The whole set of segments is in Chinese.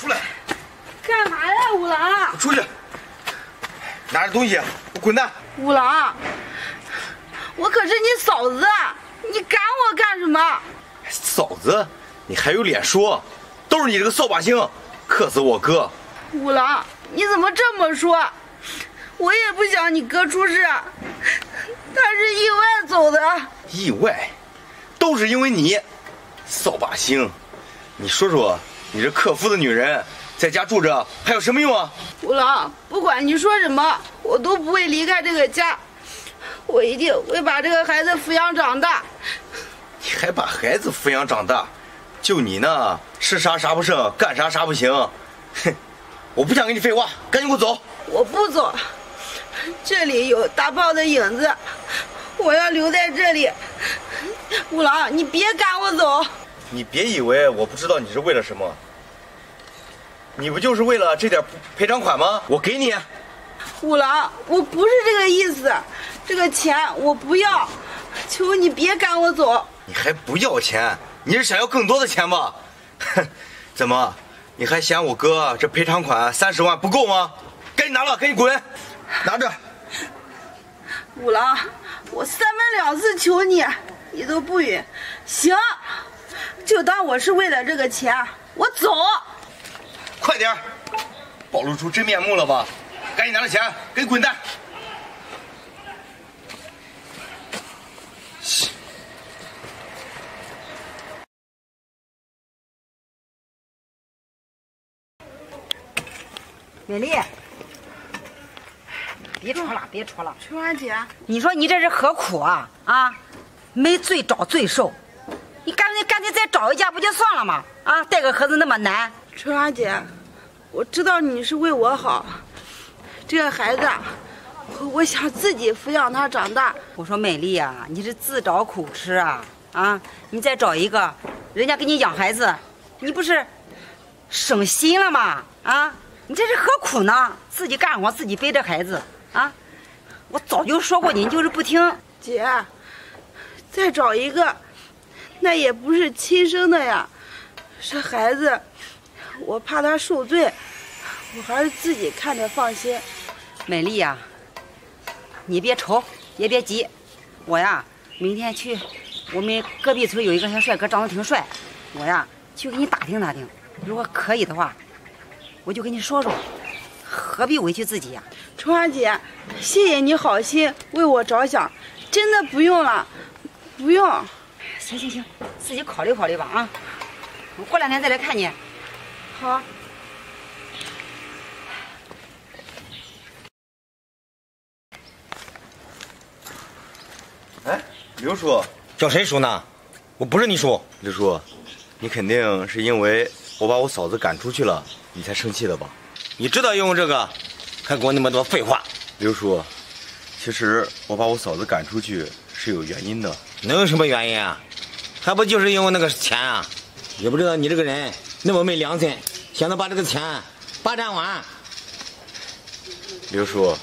出来！干嘛呀，五郎？出去！拿着东西，我滚蛋！五郎，我可是你嫂子，你赶我干什么？嫂子，你还有脸说？都是你这个扫把星，克死我哥！五郎，你怎么这么说？我也不想你哥出事，他是意外走的。意外，都是因为你，扫把星！你说说，你这克夫的女人，在家住着还有什么用啊？五郎，不管你说什么，我都不会离开这个家，我一定会把这个孩子抚养长大。你还把孩子抚养长大？就你呢，吃啥啥不剩，干啥啥不行。哼，我不想跟你废话，赶紧给我走！我不走，这里有大炮的影子，我要留在这里。五郎，你别赶我走！你别以为我不知道你是为了什么。你不就是为了这点赔偿款吗？我给你。五郎，我不是这个意思，这个钱我不要，求你别赶我走。你还不要钱？你是想要更多的钱吧？哼，怎么？你还嫌我哥这赔偿款三十万不够吗？赶紧拿了，赶紧滚！拿着。五郎，我三番两次求你，你都不允。行，就当我是为了这个钱，我走。快点，暴露出真面目了吧？赶紧拿着钱，赶紧滚蛋！美丽，别戳了，别戳了。春花姐，你说你这是何苦啊？啊，没罪找罪受，你干脆干脆再找一家不就算了吗？啊，带个盒子那么难。春花姐，我知道你是为我好，这个孩子，我我想自己抚养他长大。我说美丽啊，你是自找苦吃啊！啊，你再找一个，人家给你养孩子，你不是省心了吗？啊？你这是何苦呢？自己干活，自己背着孩子，啊！我早就说过你，你就是不听。姐，再找一个，那也不是亲生的呀，是孩子，我怕他受罪，我还是自己看着放心。美丽呀，你别愁，也别急，我呀，明天去我们隔壁村有一个小帅哥，长得挺帅，我呀去给你打听打听，如果可以的话。我就跟你说说，何必委屈自己呀？春花姐，谢谢你好心为我着想，真的不用了，不用。行行行，自己考虑考虑吧啊！我过两天再来看你。好。哎，刘叔，叫谁叔呢？我不是你叔。刘叔，你肯定是因为我把我嫂子赶出去了。你才生气的吧？你知道用这个，还给我那么多废话。刘叔，其实我把我嫂子赶出去是有原因的。能有什么原因啊？还不就是因为那个钱啊？也不知道你这个人那么没良心，想着把这个钱霸占完。刘叔，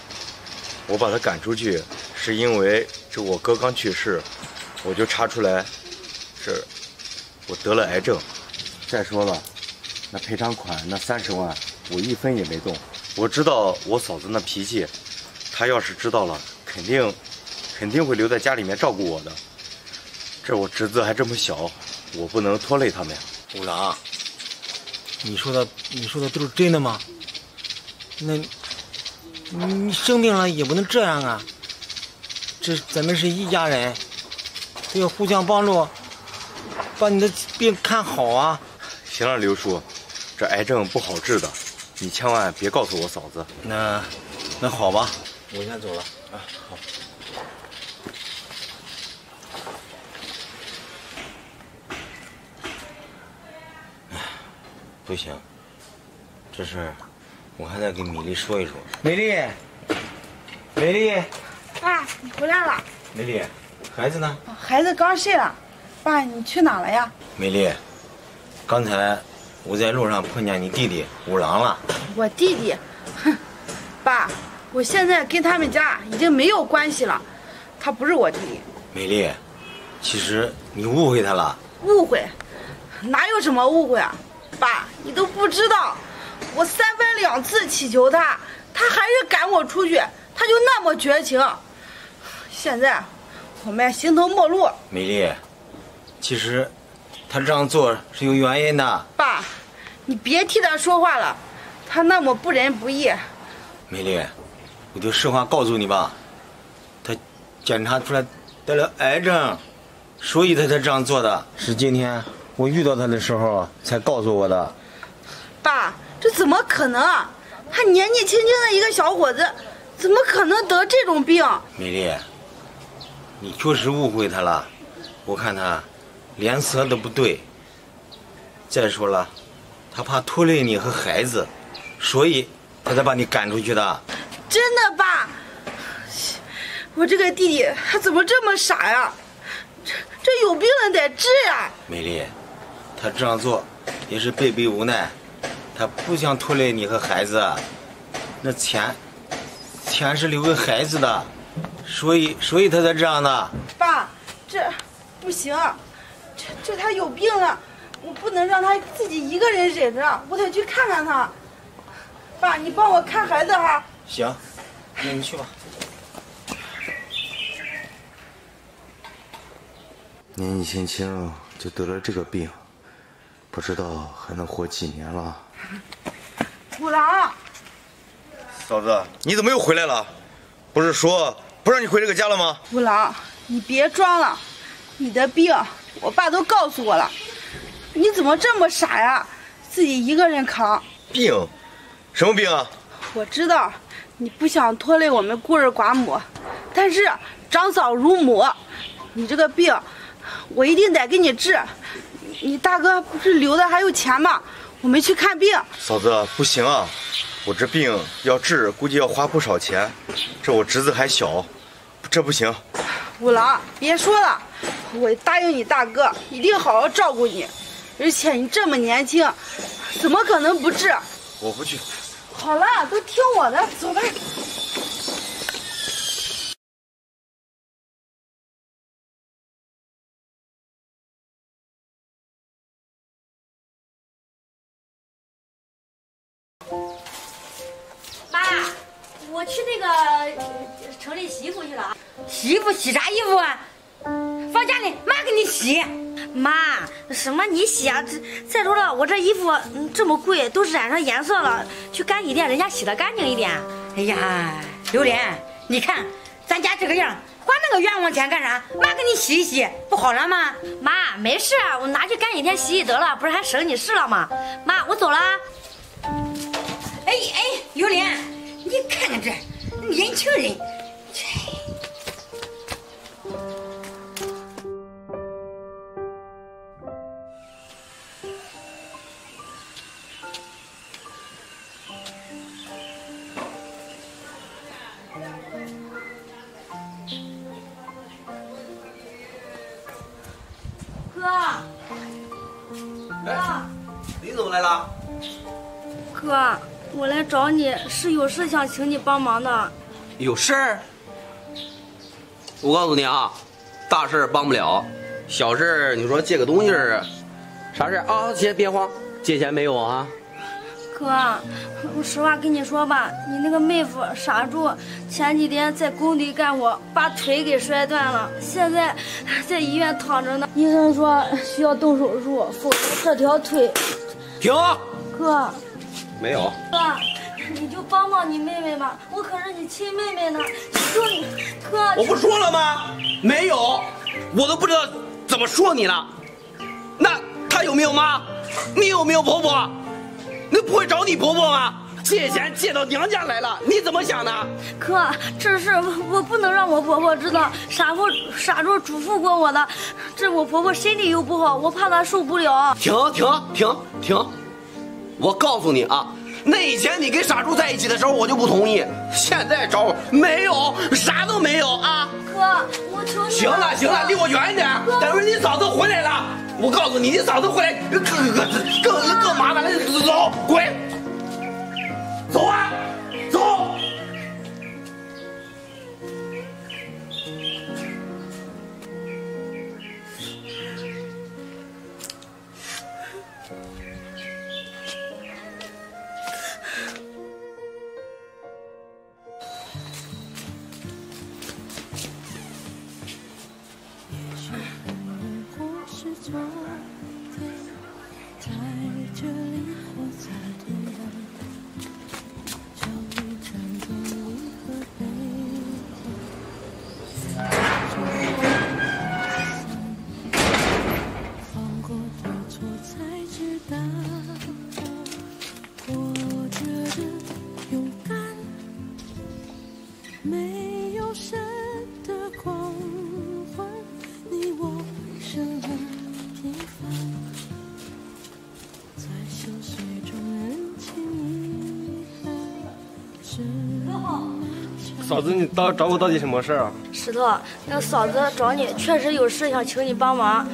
我把他赶出去是因为这我哥刚去世，我就查出来，是，我得了癌症。再说了。那赔偿款那三十万，我一分也没动。我知道我嫂子那脾气，她要是知道了，肯定，肯定会留在家里面照顾我的。这我侄子还这么小，我不能拖累他们呀。五郎，你说的你说的都是真的吗？那，你生病了也不能这样啊。这咱们是一家人，都要互相帮助，把你的病看好啊。行了，刘叔。这癌症不好治的，你千万别告诉我嫂子。那，那好吧，我先走了。啊，好。不行，这事我还得给美丽说一说。美丽，美丽，爸，你回来了。美丽，孩子呢？孩子刚睡了。爸，你去哪了呀？美丽，刚才。我在路上碰见你弟弟五郎了。我弟弟，哼，爸，我现在跟他们家已经没有关系了，他不是我弟弟。美丽，其实你误会他了。误会？哪有什么误会啊？爸，你都不知道，我三番两次祈求他，他还是赶我出去，他就那么绝情。现在我们形同陌路。美丽，其实他这样做是有原因的。爸，你别替他说话了，他那么不仁不义。美丽，我就实话告诉你吧，他检查出来得了癌症，所以他才这样做的。是今天我遇到他的时候才告诉我的。爸，这怎么可能？他年纪轻轻的一个小伙子，怎么可能得这种病？美丽，你确实误会他了。我看他脸色都不对。再说了，他怕拖累你和孩子，所以他才把你赶出去的。真的，爸，我这个弟弟他怎么这么傻呀？这这有病了得治呀！美丽，他这样做也是被逼无奈。他不想拖累你和孩子，那钱，钱是留给孩子的，所以所以他才这样的。爸，这不行，这这他有病了，我不能让他自己一个人忍着，我得去看看他。爸，你帮我看孩子哈。行，那你去吧。年纪轻轻就得了这个病，不知道还能活几年了。五郎，嫂子，你怎么又回来了？不是说不让你回这个家了吗？五郎，你别装了，你的病我爸都告诉我了，你怎么这么傻呀？自己一个人扛。病？什么病啊？我知道你不想拖累我们孤儿寡母，但是长嫂如母，你这个病我一定得给你治。你大哥不是留的还有钱吗？我们去看病。嫂子，不行啊，我这病要治，估计要花不少钱。这我侄子还小，这不行。五郎，别说了，我答应你大哥，一定好好照顾你。而且你这么年轻，怎么可能不治？我不去。好了，都听我的，走吧。洗啥衣服啊？放家里，妈给你洗。妈，什么你洗啊？这再说了，我这衣服嗯这么贵，都是染上颜色了，去干洗店人家洗的干净一点。哎呀，榴莲，你看咱家这个样，花那个冤枉钱干啥？妈给你洗一洗，不好了吗？妈，没事，我拿去干洗店洗洗得了，不是还省你事了吗？妈，我走了。哎哎，榴莲，你看看这年轻人，哥，哥，我来找你是有事想请你帮忙的。有事儿？我告诉你啊，大事帮不了，小事你说借个东西儿，啥事儿啊？先别慌，借钱没有啊？哥，我实话跟你说吧，你那个妹夫傻柱前几天在工地干活，把腿给摔断了，现在在医院躺着呢。医生说需要动手术，否则这条腿……停！哥，没有。哥，你就帮帮你妹妹吧，我可是你亲妹妹呢，说你，哥。我不说了吗？没有，我都不知道怎么说你了。那她有没有妈？你有没有婆婆？那不会找你婆婆吗？借钱借到娘家来了，你怎么想的？哥，这事我不能让我婆婆知道，傻婆傻柱嘱咐过我的，这我婆婆身体又不好，我怕她受不了。停停停停！我告诉你啊，那以前你跟傻柱在一起的时候，我就不同意。现在找我没有，啥都没有啊！哥，我求你。行了行了，离我远一点。等会儿你嫂子回来了，我告诉你，你嫂子回来更更更更麻烦了。走，滚！在这里活在。嫂子，你到找我到底什么事儿啊？石头，那个嫂子找你确实有事，想请你帮忙。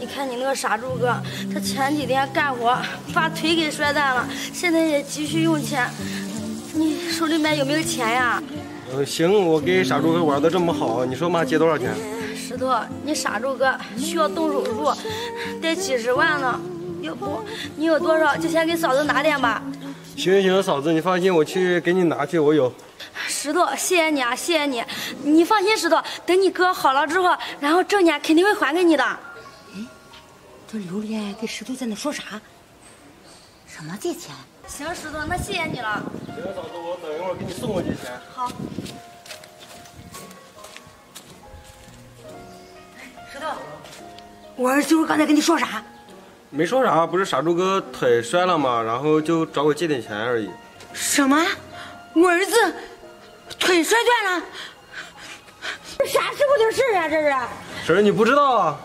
你看你那个傻柱哥，他前几天干活把腿给摔断了，现在也急需用钱。你手里面有没有钱呀？嗯，行，我跟傻柱哥玩的这么好，你说妈，借多少钱？石头，你傻柱哥需要动手术，得几十万呢。要不你有多少就先给嫂子拿点吧。行行行，嫂子你放心，我去给你拿去，我有。石头，谢谢你啊，谢谢你。你放心，石头，等你哥好了之后，然后挣钱肯定会还给你的。哎这榴莲跟石头在那说啥？什么借钱？行，石头，那谢谢你了。行，嫂子，我等一会儿给你送过去钱。好。石头，我儿子刚才跟你说啥？没说啥，不是傻柱哥腿摔了吗？然后就找我借点钱而已。什么？我儿子腿摔断了？这啥时候的事啊？这是？婶儿，你不知道啊？